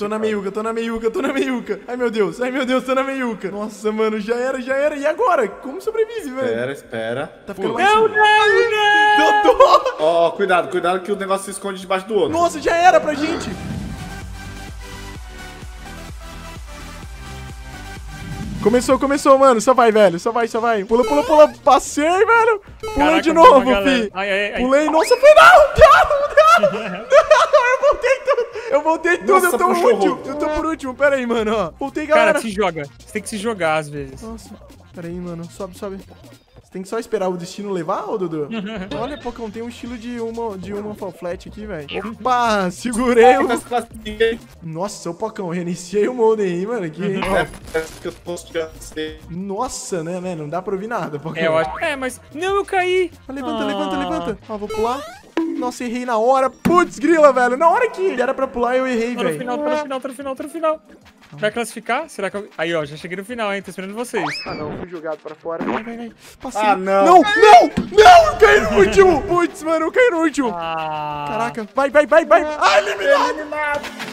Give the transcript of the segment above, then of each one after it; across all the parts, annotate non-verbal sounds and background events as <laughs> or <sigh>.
Tô na meiuca, tô na meiuca, tô na meiuca. Ai, meu Deus, ai, meu Deus, tô na meiuca. Nossa, mano, já era, já era. E agora? Como sobrevive, velho? Espera, espera. Tá ficando Pula. mais... Não, não, não! Dodô! Ó, cuidado, cuidado que o negócio se esconde debaixo do outro. Nossa, já era pra gente. Começou, começou, mano. Só vai, velho. Só vai, só vai. Pula, pula, pula. Passei, velho. Pulei Caraca, de novo, fi. Ai, ai, ai. Pulei. Nossa, foi não, não, não. Não, eu voltei. Eu voltei tudo. Nossa, eu tô o último. Eu tô por último. Pera aí, mano, ó. Voltei, galera. Cara, se joga. Você tem que se jogar às vezes. Nossa, pera aí, mano. Sobe, sobe. Você tem que só esperar o destino levar, ô Dudu? <laughs> Olha, Pocão, tem um estilo de uma, de uma flat aqui, velho. Opa, segurei o... Mas classifiquei. Nossa, o Pocão, reiniciei o modem aí, mano. Que... É, parece que eu tô você. Nossa, né, né? Não dá pra ouvir nada, Pocão. É, eu acho. É, mas. Não, eu caí! Ah, Levanta, Ah. levanta, levanta. Ó, vou pular. Nossa, errei na hora. Putz, grila, velho. Na hora que era pra pular, eu errei, Tá no velho. final, tá no final, tá no final, tá no final. Vai classificar? Será que eu... Aí, ó, já cheguei no final, hein? Tô esperando vocês. Ah, não, fui jogado pra fora. Vai, vai, vai. Passei. Ah, não. Não, não, não, eu caí no último. Putz, mano, eu caí no último. Ah. Caraca, vai, vai, vai, vai. Ah, eliminado.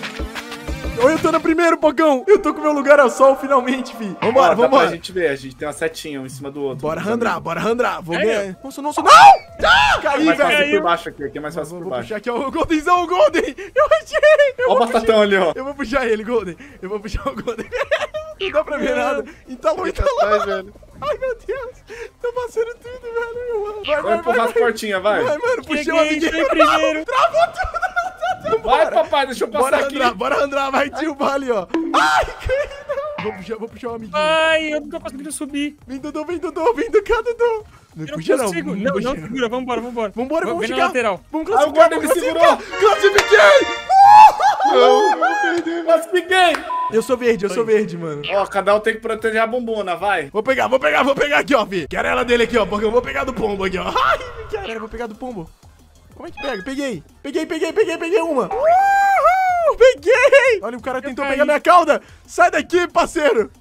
Oi, eu tô no primeiro, Pocão. Eu tô com meu lugar ao sol, finalmente, fi. Vambora, Ó, dá pra vambora. gente ver, a gente tem uma setinha um em cima do outro. Bora randrar, bora randrar. Vou ganhar. Nossa, nossa, não! Ah, caí, É mais fácil velho. por baixo aqui, aqui é mais fácil Vou, por vou baixo. puxar aqui, ó, o Goldenzão, o Golden. Eu achei. Eu Ó o batatão ali, ó. Eu vou puxar ele, Golden. Eu vou puxar o Golden. <laughs> Não dá pra ver nada. Entalou, entalou. Atrás, velho. Ai, meu Deus. Tá passando tudo, velho. Vai, Vai vai, empurrar vai. as portinhas, vai. Vai, mano, puxei o amiguinho. <laughs> Travou tudo. Vai, papai, deixa eu Bora passar aqui. andar, bora andar. Vai, tio, vale, ó. Ai, que... Vou puxar, vou puxar o amiguinho. Ai, eu não tô conseguindo subir. Vem, Dodô, vem, Dodô, vem do cá, Dodô. Não Eu não puxa, não. consigo. Não Não, puxa, não segura. Vambora, vambora. Vambora, vamos chegar. lateral. Vamos Ah, o classificar, guarda me segurou. classificar. Classifiquei. Classifiquei. Eu sou verde, eu sou verde, mano. Ó, cada um tem que proteger a bombona, vai. Vou pegar, vou pegar, vou pegar aqui, ó, fi. Quero ela dele aqui, ó, porque eu vou pegar do pombo aqui, ó. Ai, quero. Pera, vou pegar do pombo. Como é que pega? Peguei. Peguei, peguei, peguei, peguei uma. Uhul, peguei. Olha, o cara tentou caí. pegar minha cauda. Sai daqui, parceiro.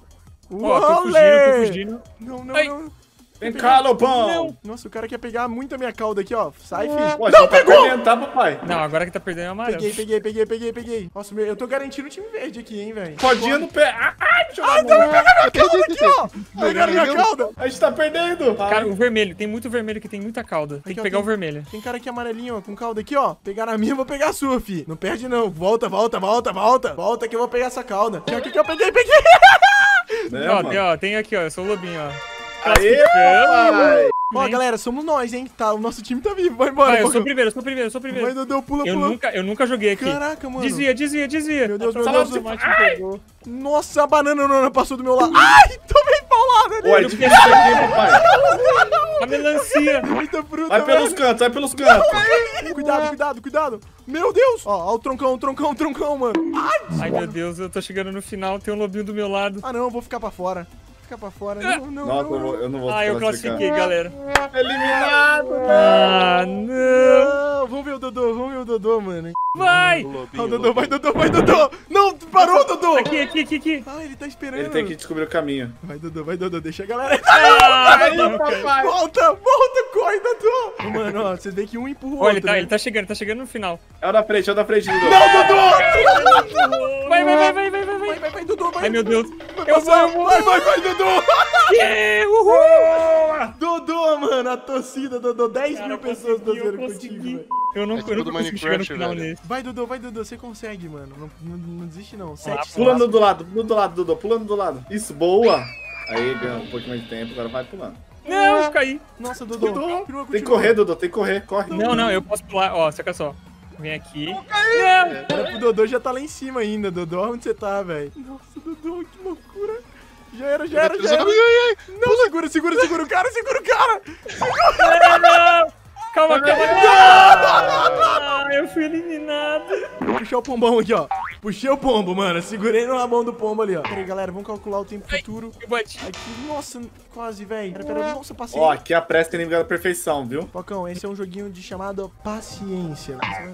Ó, tô fugindo, tô fugindo. Não, não, Ai. não. Vem cá, Lobão. Não. Nossa, o cara quer pegar muito a minha cauda aqui, ó. Sai, fi. Pô, a Não, tá pegou. perdendo, tá, papai? Não, agora que tá perdendo é amarelo. Peguei, peguei, peguei, peguei, peguei. Nossa, meu, eu tô garantindo o time verde aqui, hein, velho. Rodinha no pé. Ah, Ai, deixa eu Ai, a não, mão. pega minha cauda aqui, ó. Pegaram minha cauda. A gente tá perdendo. Cara, o vermelho. Tem muito vermelho que tem muita cauda. Tem Aqui, que ó, pegar tem- o vermelho. Tem cara aqui amarelinho, ó, com cauda aqui, ó. Pegar a minha, eu vou pegar a sua, fi. Não perde, não. Volta, volta, volta, volta. Volta que eu vou pegar essa cauda. Aqui, ó, aqui que eu peguei, peguei. Né, ó, mano? tem, ó, tem aqui, ó. Eu sou o lobinho, ó. Aê, papai. Ó, galera, somos nós, hein? Tá, o nosso time tá vivo. Vai embora, Vai, eu sou o primeiro, eu sou o primeiro, eu sou o Vai, primeiro. Dodô, pula, Eu pula. nunca, eu nunca joguei aqui. Caraca, mano. Desvia, desvia, desvia. Meu Deus, meu Deus. o tomate me pegou. Nossa, a banana não passou do meu lado. Ai, tomei paulada é aqui, papai. A melancia. Muita fruta, Vai pelos velho. cantos, vai pelos cantos. Cuidado, cuidado, cuidado. Meu Deus. Ó, ó o troncão, o troncão, o troncão, mano. Ai. Ai, meu Deus, eu tô chegando no final, tem um lobinho do meu lado. Ah, não, eu vou ficar pra fora. Ficar pra fora. Não, não, Nossa, não. eu, vou- eu não vou Ah, eu classifiquei, galera. Eliminado. Ah, não. Não, vamos ver o Dodô, vamos ver o Dodô, mano. Vai! Lobinho, o o Dodô, vai. Dodô, vai, Dodô. Não, parou, Dodô. Aqui, aqui, aqui, aqui. Ah, ele tá esperando. Ele tem que descobrir o caminho. Vai, Dodô, vai, Dodô, deixa a galera. Ah, Aí, não, papai. Volta, volta, corre, Dodô. Mano, ó, vocês veem que um empurra o Olha, ele outro. tá, né? ele tá chegando, tá chegando no final. É o da frente, é o da frente, Dudu. Não, Dodô. Vai, vai, vai, vai, vai, vai, Vai, vai. vai, vai, Dodô, vai. Ai, meu Deus. Vai Eu vou, eu vou. Vai, vai, vai, Dodô. Yeah, uhul. Dodô, mano, a torcida, Dodô. 10 Cara, mil eu pessoas eu torcendo contigo, velho. Eu não, É eu tipo não consigo chegar no final velho. nesse. Vai, Dodô, vai, Dodô, você consegue, mano. Não, não, não desiste, não. Sete. Pulando do lado, pulando do lado, Dudu. Pulando do lado. Isso, boa. Aí, ganhou um pouquinho mais de tempo, agora vai pulando. Não, caí. Nossa, Dodô. Dudu, Continua, Tem que correr, Dudu, tem que correr, corre. Não, não, eu posso pular. Ó, saca só. Vem aqui. Não! Era pro Dodô já tá lá em cima ainda, Dodô. Onde você tá, velho? Nossa, Dodô, que loucura. Já era, já era, já era. Ai, ai, ai. Não, segura, segura, segura o cara, segura o cara. Não, não! Calma, calma. Ah, eu fui eliminado. Vou puxar o pombão aqui, ó. Puxei o pombo, mano. Segurei na mão do pombo ali, ó. Pera aí, galera, vamos calcular o tempo futuro. Eu bati. Aqui, nossa, quase, velho. Pera, pera, nossa, passei. Ó, aqui a pressa tem nível da perfeição, viu? Pocão, esse é um joguinho de chamado paciência. Passei,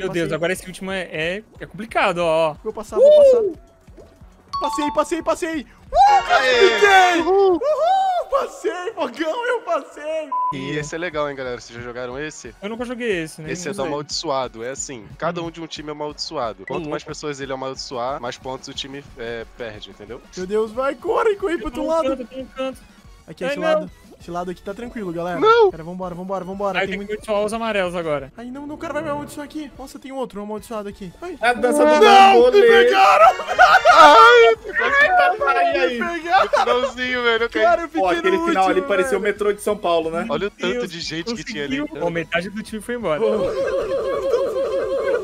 Meu passei. Deus, agora esse último é, é, é complicado, ó. Vou passar, vou passar. Passei, passei, passei. Uh, classifiquei! Uhul! passei, Pocão, eu passei. E esse é legal, hein, galera? Vocês já jogaram esse? Eu nunca joguei esse, né? Esse é do amaldiçoado. É assim, cada um de um time é amaldiçoado. Quanto mais pessoas ele amaldiçoar, mais pontos o time é, perde, entendeu? Meu Deus, vai, corre, corre pro outro um lado. canto, no canto. Aqui, Ai, esse não. lado. Esse lado aqui tá tranquilo, galera. Não. Pera, vambora, vambora, vambora. Aí tem tem muito... que só os amarelos agora. Ai, não, não, o cara vai me amaldiçoar aqui. Nossa, tem outro um amaldiçoado aqui. Ai. É a dança do Não, me pegaram! <laughs> Me pegaram! finalzinho, velho. Cara, eu fiquei Pô, aquele no final ali último, parecia o velho. metrô de São Paulo, né? Olha o tanto de gente que tinha ali. Ó, metade do time foi embora.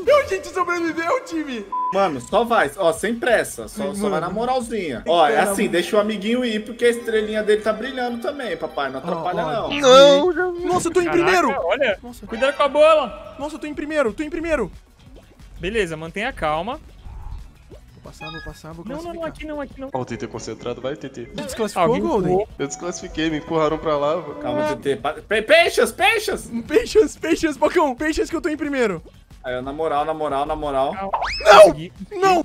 Meu, gente sobreviveu, time! Mano, só vai. Ó, sem pressa. Só, só vai na moralzinha. Ó, é assim, deixa o amiguinho ir, porque a estrelinha dele tá brilhando também, papai. Não atrapalha, ó. não. Não, já vi. Nossa, eu tô em Caraca, primeiro! Olha, Nossa, cuidado com a bola. nossa, eu tô em primeiro, tô em primeiro! Beleza, mantenha calma. Vou passar, vou passar, vou Não, não, não, aqui não, aqui não. Ó, o TT concentrado, vai, TT. Você desclassificou, Alguém Golden? Eu desclassifiquei, me empurraram pra lava. Calma, TT. Pa- Pe peixes, peixes! Peixes, peixes, Bocão, peixes que eu tô em primeiro. Aí, ó, na moral, na moral, na moral. Não!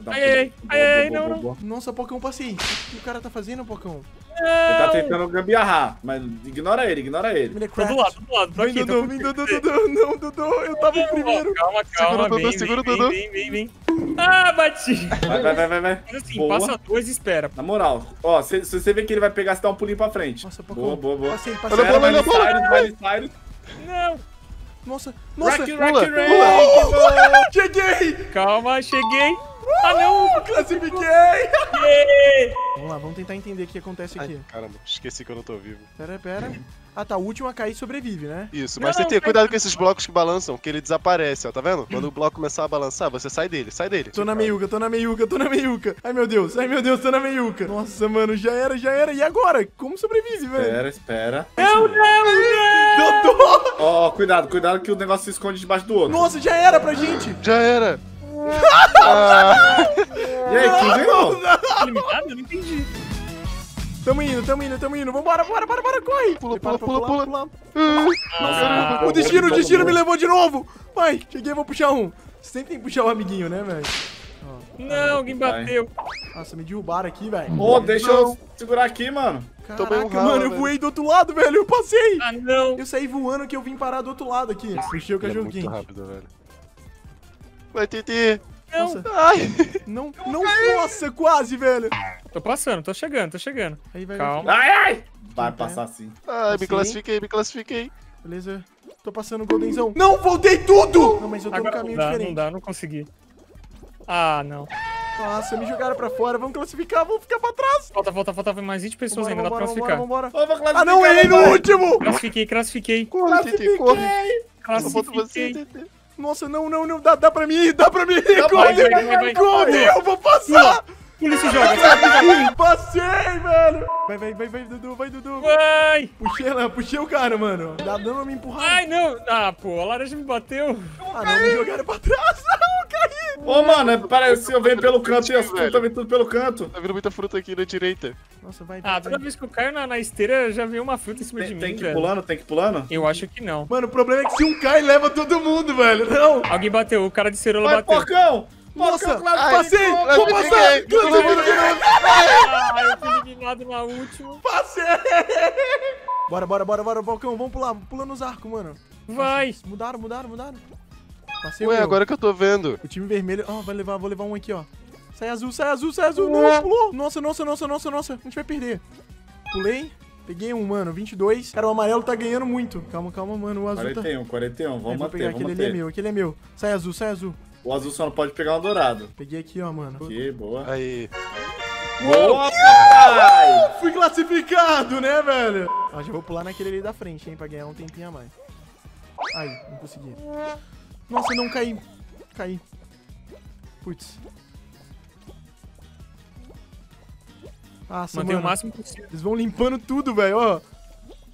Dá um Ai, ai, ai, não, não. Nossa, Pocão, passei. O que o cara tá fazendo, Pocão? Ele tá tentando gambiarrar, mas ignora ele, ignora ele. Minecraft. Tô do lado, tô do lado. Tô Vem, aqui, Dudu, vem, Dudu. Dudu. Não, Dudu, eu tava em primeiro. Calma, calma, Segura o Dudu, vem, segura vem, Dudu. Vem, vem, vem. <laughs> Ah, bati. Vai, vai, vai, vai, vai. Mas assim, Boa. passa dois e espera. Na moral, ó, se, se você vê que ele vai pegar, você dá um pulinho pra frente. Nossa, Pocão. boa, boa, boa. Passei, Olha passei. olha a Miley bola. Cyrus, Miley Cyrus. Não. Nossa, nossa. Rocky, pula, Rocky, pula. Rocky. Cheguei! Calma, cheguei. Ah, não. Classifiquei! Vamos lá, vamos tentar entender o que acontece aqui. Ai, caramba, esqueci que eu não tô vivo. Pera, pera. Ah, tá, o último a cair sobrevive, né? Isso, Não, mas TT, vai- cuidado com esses blocos que balançam, que ele desaparece, ó, tá vendo? Quando o bloco começar a balançar, você sai dele, sai dele. Tô na meiuca, tô na meiuca, tô na meiuca. Ai, meu Deus, ai, meu Deus, tô na meiuca. Nossa, mano, já era, já era. E agora? Como sobrevive, velho? Espera, espera. Não, não, não. Doutor! Ó, ó, cuidado, cuidado que o negócio se esconde debaixo do outro. Nossa, já era pra gente. Já era! <laughs> Ah, E aí, quem ganhou? Eliminado? Eu não entendi. Tamo indo, tamo indo, tamo indo. Vambora, bora, bora, bora, corre. Pula, pula, pra pula, pular, Ah, O destino, o destino me levou de novo. Vai, cheguei, vou puxar um. Sempre tem que puxar o amiguinho, né, velho? não, alguém bateu. Nossa, me derrubaram aqui, velho. Ô, deixa eu segurar aqui, mano. Caraca, um ralo, mano, eu velho. voei do outro lado, velho. Eu passei. Ah, não. Eu saí voando que eu vim parar do outro lado aqui. Puxei o ele é cachorro muito quente. rápido, velho. Vai, TT! Não. Nossa, Ai! não, não, nossa, quase, velho. Tô passando, tô chegando, tô chegando. Aí vai, Calma. Ai, ai! Vai passar assim. Ai, me classifiquei, me classifiquei. Beleza. Tô passando o Goldenzão. Não, voltei tudo! Não, mas eu tô no Agora não caminho dá, não diferente. dá, não consegui. Ah, não. Nossa, me jogaram pra fora. Vamos classificar, vamos ficar pra trás. Falta, falta, falta mais 20 pessoas ainda, dá pra classificar. vambora. Vou classificar, Ah, não, errei no último! Classifiquei, classifiquei. Corre, TT, corre! Classifiquei. TT. Nossa, não, não, não. Dá, dá pra mim, dá pra mim. vai, Golden, vai, vai, vai. Golden, eu vou passar. Pula esse jogo. Passei, velho. Vai, vai, vai, vai, Dudu, vai, Dudu. Vai! Puxei lá, puxei o cara, mano. Dá dando pra me empurrar. Ai, não! Ah, pô, a laranja me bateu. Ah, não, me jogaram pra trás. <laughs> Não, caí. Ô, mano, parece que eu venho pelo canto e as frutas vêm tudo pelo canto. Tá vindo muita fruta aqui na direita. Nossa, vai, vai, Ah, toda vez que eu caio na, na esteira, já vem uma fruta em cima de Tem, mim, tem que ir pulando, tem que ir pulando. Eu acho que não. Mano, o problema é que se um cai, leva todo mundo, velho. Não. Alguém bateu, o cara de cerola Vai, bateu. porcão! Nossa, passei. Vou passar. Classifiquei. Ah, eu fui eliminado na última. Passei. Bora, bora, bora, bora, Balcão. Vamos pular. Pula nos arcos, mano. Vai! Mudaram, mudaram, mudaram. Passei Ué, meu. agora que eu tô vendo. O time vermelho. Ó, vai levar, vou levar um aqui, ó. Sai azul, sai azul, sai azul. Não, pulou. Nossa, nossa, nossa, nossa, nossa. A gente vai perder. Pulei. Peguei um, mano. 22. Cara, o amarelo tá ganhando muito. Calma, calma, mano. O azul tá... 41, 41, É, vamos vou manter, pegar vamos aquele ali é meu, aquele é meu. Sai azul, sai azul. O azul só não pode pegar um dourado. Peguei aqui, ó, mano. Que boa. Aí. Boa! Fui classificado, né, velho? Ó, já vou pular naquele ali da frente, hein, pra ganhar um tempinho a mais. Ai, não consegui. Nossa, não caí. Caí. Putz. Nossa, Mantém o mano. máximo possível. Eles vão limpando tudo, velho, ó.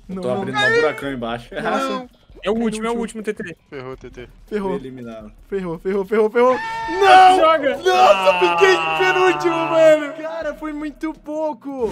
Não, Tô não. abrindo um buracão embaixo. Nossa, É o último, é o último, TT. Ferrou, TT. ferrou, Eliminado. ferrou, ferrou, ferrou, ferrou. Não! Joga! Nossa, Ah. fiquei em penúltimo, velho. Cara, foi muito pouco.